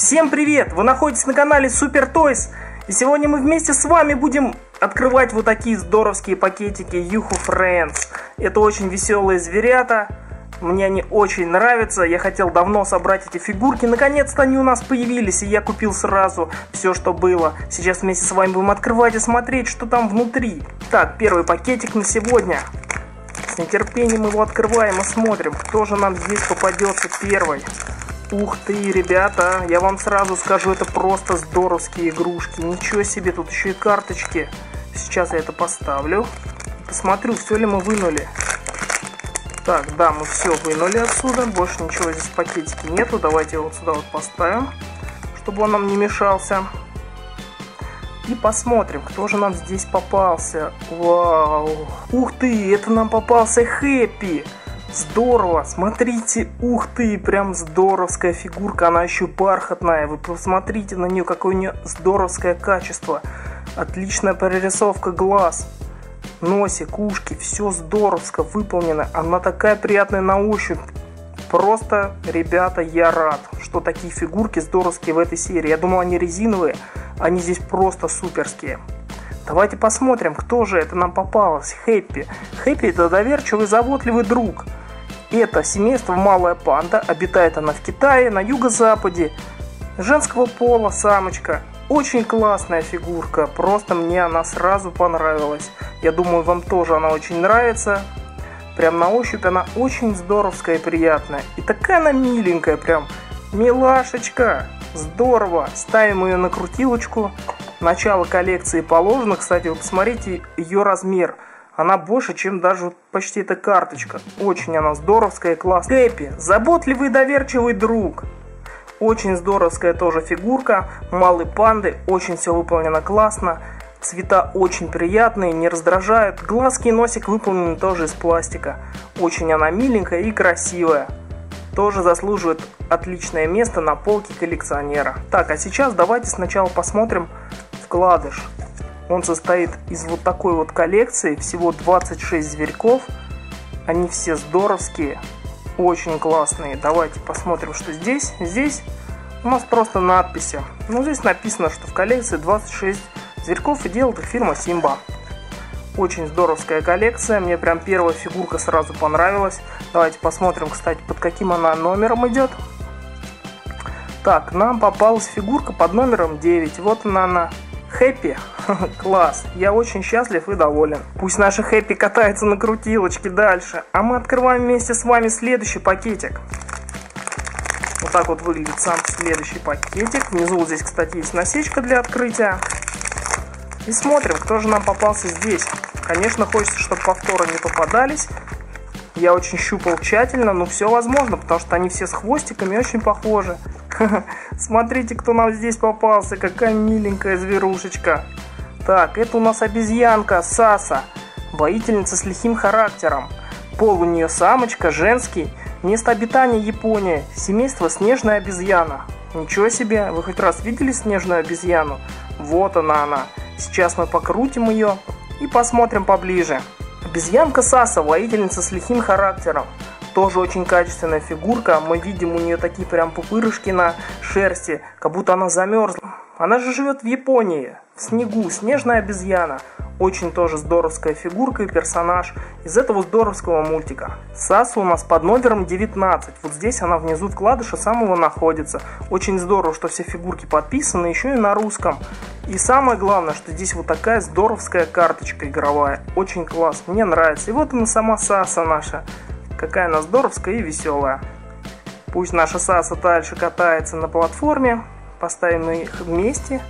Всем привет! Вы находитесь на канале Super Toys. И сегодня мы вместе с вами будем открывать вот такие здоровские пакетики Юху Friends. Это очень веселые зверята. Мне они очень нравятся. Я хотел давно собрать эти фигурки. Наконец-то они у нас появились, и я купил сразу все, что было. Сейчас вместе с вами будем открывать и смотреть, что там внутри. Так, первый пакетик на сегодня. С нетерпением его открываем и смотрим, кто же нам здесь попадется первый. Ух ты, ребята, я вам сразу скажу, это просто здоровские игрушки. Ничего себе, тут еще и карточки. Сейчас я это поставлю. Посмотрю, все ли мы вынули. Так, да, мы все вынули отсюда. Больше ничего здесь в пакетике нету. Давайте его вот сюда вот поставим, чтобы он нам не мешался. И посмотрим, кто же нам здесь попался. Вау! Ух ты, это нам попался Хэппи! Здорово, смотрите, ух ты, прям здоровская фигурка, она еще бархатная, вы посмотрите на нее, какое у нее здоровское качество. Отличная прорисовка глаз, носик, ушки, все здоровско выполнено, она такая приятная на ощупь. Просто, ребята, я рад, что такие фигурки здоровские в этой серии. Я думал, они резиновые, они здесь просто суперские. Давайте посмотрим, кто же это нам попалось. Хэппи. Хэппи это доверчивый, заботливый друг. Это семейство Малая Панда, обитает она в Китае, на юго-западе. Женского пола, самочка. Очень классная фигурка, просто мне она сразу понравилась. Я думаю, вам тоже она очень нравится. Прям на ощупь она очень здоровская и приятная. И такая она миленькая, прям милашечка. Здорово. Ставим ее на крутилочку. Начало коллекции положено. Кстати, вы посмотрите ее размер – она больше, чем даже почти эта карточка. Очень она здоровская и классная. Кэпи, заботливый доверчивый друг. Очень здоровская тоже фигурка. Малый панды, очень все выполнено классно. Цвета очень приятные, не раздражают. Глазки и носик выполнены тоже из пластика. Очень она миленькая и красивая. Тоже заслуживает отличное место на полке коллекционера. Так, а сейчас давайте сначала посмотрим вкладыш. Он состоит из вот такой вот коллекции, всего 26 зверьков. Они все здоровские, очень классные. Давайте посмотрим, что здесь. Здесь у нас просто надписи. Ну, здесь написано, что в коллекции 26 зверьков и делает их фирма Симба. Очень здоровская коллекция. Мне прям первая фигурка сразу понравилась. Давайте посмотрим, кстати, под каким она номером идет. Так, нам попалась фигурка под номером 9. Вот она она. Хэппи? Класс! Я очень счастлив и доволен. Пусть наша Хэппи катается на крутилочке дальше, а мы открываем вместе с вами следующий пакетик. Вот так вот выглядит сам следующий пакетик. Внизу вот здесь, кстати, есть насечка для открытия. И смотрим, кто же нам попался здесь. Конечно, хочется, чтобы повторы не попадались. Я очень щупал тщательно, но все возможно, потому что они все с хвостиками очень похожи. Смотрите, кто нам здесь попался. Какая миленькая зверушечка. Так, это у нас обезьянка Саса. Воительница с лихим характером. Пол у нее самочка, женский. Место обитания Япония. Семейство снежная обезьяна. Ничего себе, вы хоть раз видели снежную обезьяну? Вот она она. Сейчас мы покрутим ее и посмотрим поближе. Обезьянка Саса, воительница с лихим характером. Тоже очень качественная фигурка. Мы видим у нее такие прям пупырышки на шерсти, как будто она замерзла. Она же живет в Японии, в снегу, снежная обезьяна. Очень тоже здоровская фигурка и персонаж из этого здоровского мультика. Саса у нас под номером 19. Вот здесь она внизу вкладыша самого находится. Очень здорово, что все фигурки подписаны, еще и на русском. И самое главное, что здесь вот такая здоровская карточка игровая. Очень класс, мне нравится. И вот она сама Саса наша. Какая она здоровская и веселая. Пусть наша Саса дальше катается на платформе. Поставим их вместе.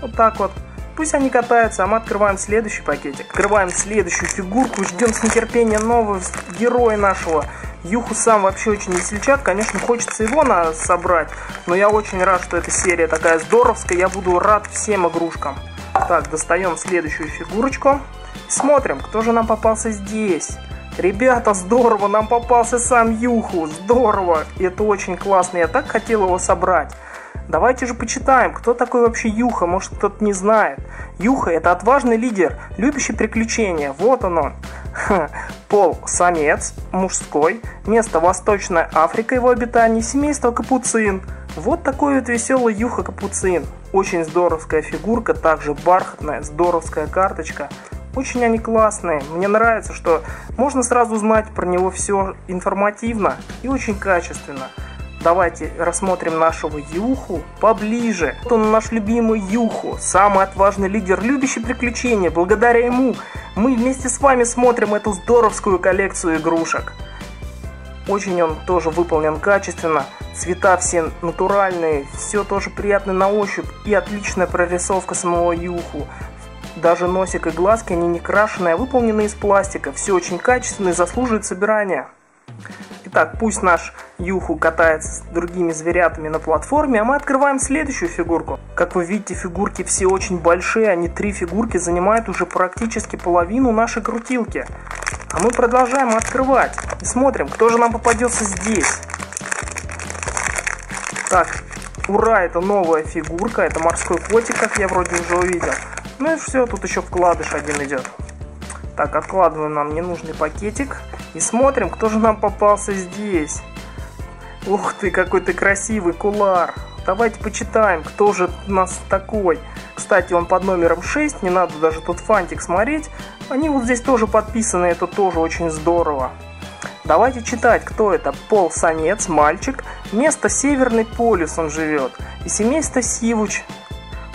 Вот так вот. Пусть они катаются, а мы открываем следующий пакетик. Открываем следующую фигурку. Ждем с нетерпением нового героя нашего. Юху сам вообще очень весельчак. Конечно, хочется его на собрать. Но я очень рад, что эта серия такая здоровская. Я буду рад всем игрушкам. Так, достаем следующую фигурочку. Смотрим, кто же нам попался здесь. Ребята, здорово, нам попался сам Юху, здорово, это очень классно, я так хотел его собрать. Давайте же почитаем, кто такой вообще Юха, может кто-то не знает. Юха это отважный лидер, любящий приключения, вот он он. Пол – самец, мужской, место Восточная Африка его обитания, семейство Капуцин. Вот такой вот веселый Юха Капуцин. Очень здоровская фигурка, также бархатная, здоровская карточка. Очень они классные. Мне нравится, что можно сразу узнать про него все информативно и очень качественно. Давайте рассмотрим нашего Юху поближе. Вот он наш любимый Юху, самый отважный лидер, любящий приключения. Благодаря ему мы вместе с вами смотрим эту здоровскую коллекцию игрушек. Очень он тоже выполнен качественно. Цвета все натуральные, все тоже приятно на ощупь и отличная прорисовка самого Юху. Даже носик и глазки, они не крашеные, а выполнены из пластика. Все очень качественно и заслуживает собирания. Итак, пусть наш Юху катается с другими зверятами на платформе, а мы открываем следующую фигурку. Как вы видите, фигурки все очень большие, они три фигурки занимают уже практически половину нашей крутилки. А мы продолжаем открывать и смотрим, кто же нам попадется здесь. Так, ура, это новая фигурка, это морской котик, как я вроде уже увидел. Ну и все, тут еще вкладыш один идет. Так, откладываем нам ненужный пакетик. И смотрим, кто же нам попался здесь. Ух ты, какой ты красивый кулар. Давайте почитаем, кто же у нас такой. Кстати, он под номером 6, не надо даже тут фантик смотреть. Они вот здесь тоже подписаны, это тоже очень здорово. Давайте читать, кто это. Пол Самец, мальчик. Место Северный полюс он живет. И семейство Сивуч.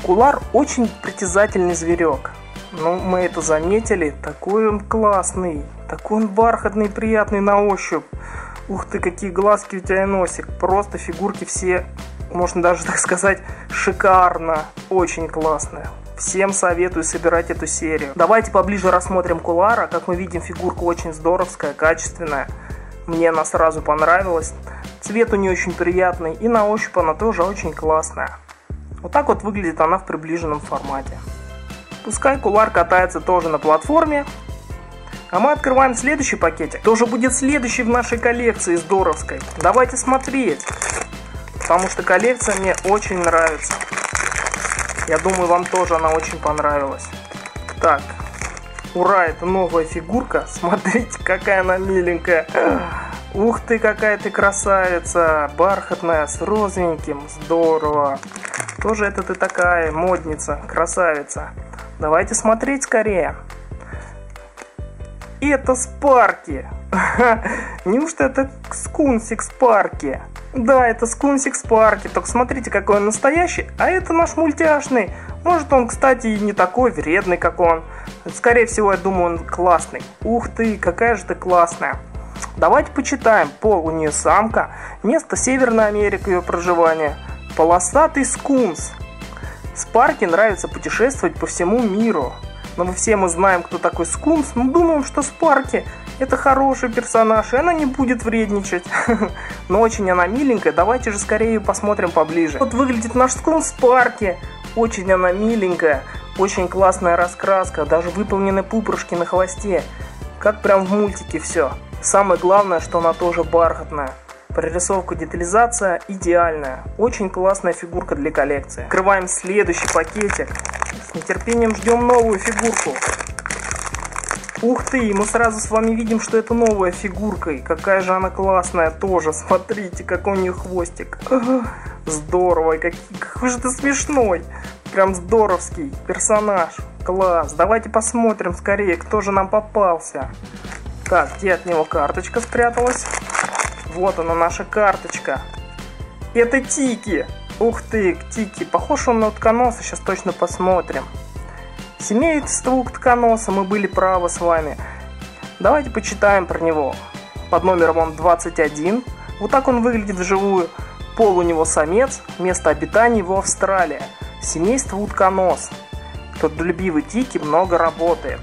Кулар очень притязательный зверек. Ну, мы это заметили. Такой он классный. Такой он бархатный, приятный на ощупь. Ух ты, какие глазки у тебя носик. Просто фигурки все, можно даже так сказать, шикарно. Очень классные. Всем советую собирать эту серию. Давайте поближе рассмотрим Кулара. Как мы видим, фигурка очень здоровская, качественная. Мне она сразу понравилась. Цвет у нее очень приятный и на ощупь она тоже очень классная. Вот так вот выглядит она в приближенном формате. Пускай кулар катается тоже на платформе. А мы открываем следующий пакетик. Тоже будет следующий в нашей коллекции здоровской. Давайте смотреть. Потому что коллекция мне очень нравится. Я думаю, вам тоже она очень понравилась. Так, ура, это новая фигурка. Смотрите, какая она миленькая. Ух ты, какая ты красавица. Бархатная, с розовеньким. Здорово. Тоже это ты такая модница, красавица. Давайте смотреть скорее. Это Спарки. Неужто это скунсик Спарки? Да, это скунсик Спарки. Только смотрите, какой он настоящий. А это наш мультяшный. Может он, кстати, и не такой вредный, как он. Скорее всего, я думаю, он классный. Ух ты, какая же ты классная. Давайте почитаем. Пол у нее самка. Место Северная Америка ее проживания. Полосатый скунс. Спарке нравится путешествовать по всему миру. Но мы все мы знаем, кто такой Скунс, но думаем, что Спарки это хороший персонаж, и она не будет вредничать. Но очень она миленькая, давайте же скорее ее посмотрим поближе. Вот выглядит наш Скунс Спарки. Очень она миленькая, очень классная раскраска, даже выполнены пупрышки на хвосте. Как прям в мультике все. Самое главное, что она тоже бархатная. Прорисовка, детализация идеальная. Очень классная фигурка для коллекции. Открываем следующий пакетик. С нетерпением ждем новую фигурку. Ух ты, мы сразу с вами видим, что это новая фигурка. И какая же она классная тоже. Смотрите, какой у нее хвостик. Здорово, какой, какой же ты смешной. Прям здоровский персонаж. Класс. Давайте посмотрим скорее, кто же нам попался. Так, где от него карточка спряталась? Вот она, наша карточка. Это Тики. Ух ты, Тики. Похож он на утконоса, сейчас точно посмотрим. Семейство утконоса, мы были правы с вами. Давайте почитаем про него. Под номером он 21. Вот так он выглядит вживую. Пол у него самец, место обитания его Австралия. Семейство утконос. Трудолюбивый Тики много работает.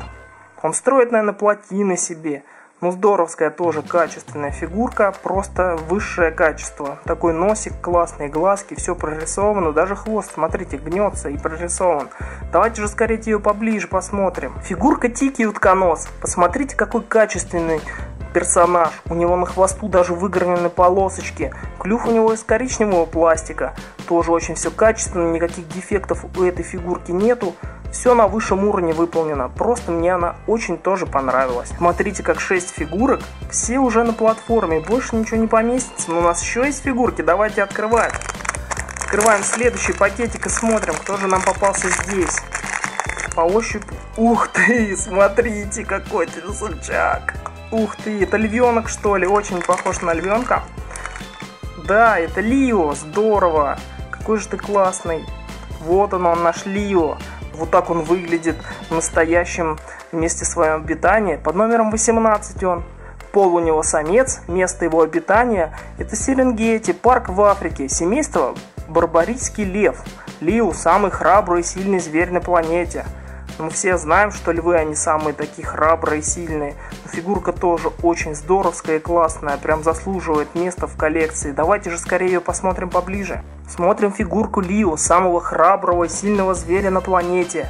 Он строит, наверное, плотины себе. Ну, здоровская тоже качественная фигурка, просто высшее качество. Такой носик классный, глазки, все прорисовано, даже хвост, смотрите, гнется и прорисован. Давайте же скорее ее поближе посмотрим. Фигурка Тики утконос. Посмотрите, какой качественный персонаж. У него на хвосту даже выгравированы полосочки. Клюв у него из коричневого пластика. Тоже очень все качественно, никаких дефектов у этой фигурки нету. Все на высшем уровне выполнено, просто мне она очень тоже понравилась. Смотрите, как 6 фигурок, все уже на платформе, больше ничего не поместится, но у нас еще есть фигурки, давайте открывать. Открываем следующий пакетик и смотрим, кто же нам попался здесь. По ощупи. Ух ты, смотрите, какой трясучак. Ух ты, это львенок что ли? Очень похож на львенка. Да, это Лио, здорово. Какой же ты классный. Вот он, он наш Лио. Вот так он выглядит в настоящем месте своего обитания. Под номером 18 он. Пол у него самец, место его обитания – это Серенгети, парк в Африке, семейство Барбарийский лев. Лио – самый храбрый и сильный зверь на планете – мы все знаем, что львы, они самые такие храбрые сильные. Но фигурка тоже очень здоровская и классная, прям заслуживает места в коллекции. Давайте же скорее ее посмотрим поближе. Смотрим фигурку Лио, самого храброго и сильного зверя на планете.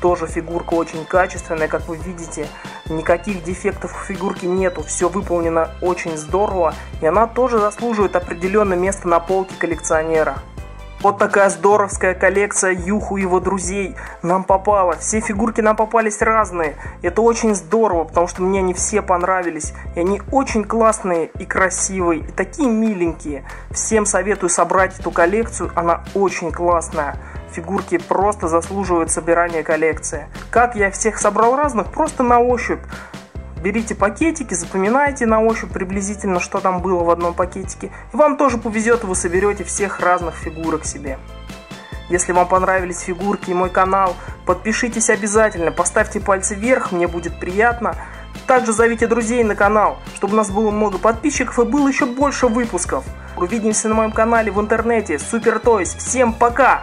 Тоже фигурка очень качественная, как вы видите. Никаких дефектов у фигурки нету, все выполнено очень здорово. И она тоже заслуживает определенное место на полке коллекционера. Вот такая здоровская коллекция Юху и его друзей нам попала. Все фигурки нам попались разные. Это очень здорово, потому что мне они все понравились. И они очень классные и красивые, и такие миленькие. Всем советую собрать эту коллекцию, она очень классная. Фигурки просто заслуживают собирания коллекции. Как я всех собрал разных? Просто на ощупь берите пакетики, запоминайте на ощупь приблизительно, что там было в одном пакетике. И вам тоже повезет, вы соберете всех разных фигурок себе. Если вам понравились фигурки и мой канал, подпишитесь обязательно, поставьте пальцы вверх, мне будет приятно. Также зовите друзей на канал, чтобы у нас было много подписчиков и было еще больше выпусков. Увидимся на моем канале в интернете. Супер Тойс. Всем пока!